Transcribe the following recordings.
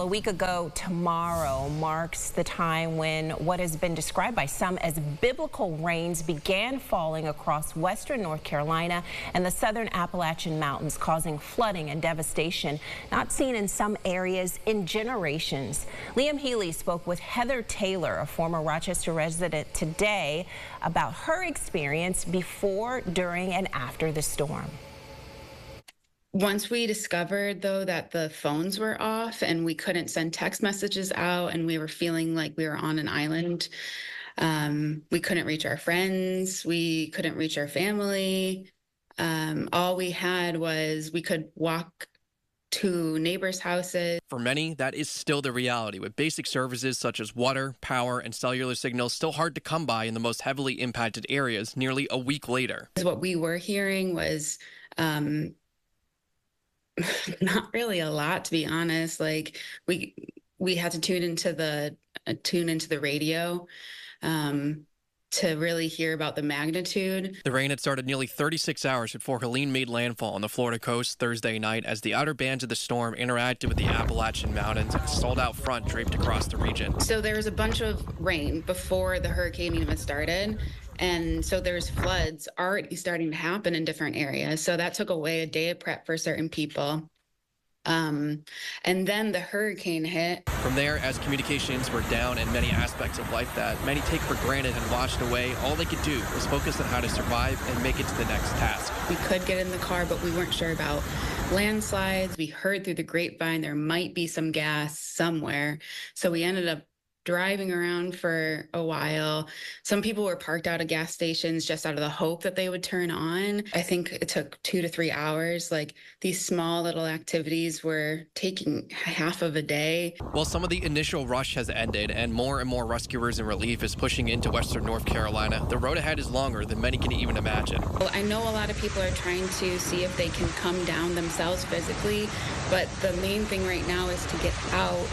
Well, a week ago tomorrow marks the time when what has been described by some as biblical rains began falling across western North Carolina and the southern Appalachian Mountains, causing flooding and devastation not seen in some areas in generations. Liam Healy spoke with Heather Taylor, a former Rochester resident, today about her experience before, during, and after the storm. Once we discovered, though, that the phones were off and we couldn't send text messages out, and we were feeling like we were on an island, um, we couldn't reach our friends, we couldn't reach our family. Um, all we had was we could walk to neighbors' houses. For many, that is still the reality, with basic services such as water, power, and cellular signals still hard to come by in the most heavily impacted areas nearly a week later. What we were hearing was um, not really a lot, to be honest. Like we we had to tune into the uh, tune into the radio. Um, to really hear about the magnitude. The rain had started nearly 36 hours before Helene made landfall on the Florida coast Thursday night as the outer bands of the storm interacted with the Appalachian Mountains and sold out front draped across the region. So there was a bunch of rain before the hurricane even started. And so there's floods already starting to happen in different areas. So that took away a day of prep for certain people. Um, and then the hurricane hit. From there, as communications were down and many aspects of life that many take for granted and washed away, all they could do was focus on how to survive and make it to the next task. We could get in the car, but we weren't sure about landslides. We heard through the grapevine there might be some gas somewhere. So we ended up driving around for a while. Some people were parked out of gas stations just out of the hope that they would turn on. I think it took two to three hours. Like these small little activities were taking half of a day. While some of the initial rush has ended and more and more rescuers and relief is pushing into Western North Carolina, the road ahead is longer than many can even imagine. Well, I know a lot of people are trying to see if they can come down themselves physically, but the main thing right now is to get out.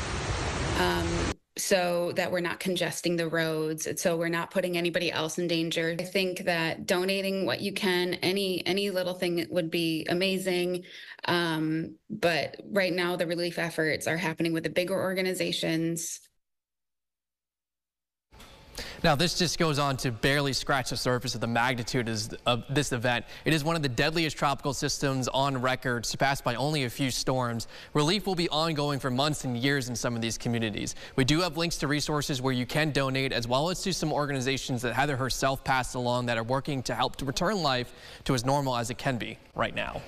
Um, so that we're not congesting the roads and so we're not putting anybody else in danger. I think that donating what you can any any little thing would be amazing. Um, but right now the relief efforts are happening with the bigger organizations now, this just goes on to barely scratch the surface of the magnitude of this event. It is one of the deadliest tropical systems on record, surpassed by only a few storms. Relief will be ongoing for months and years in some of these communities. We do have links to resources where you can donate, as well as to some organizations that Heather herself passed along that are working to help to return life to as normal as it can be right now.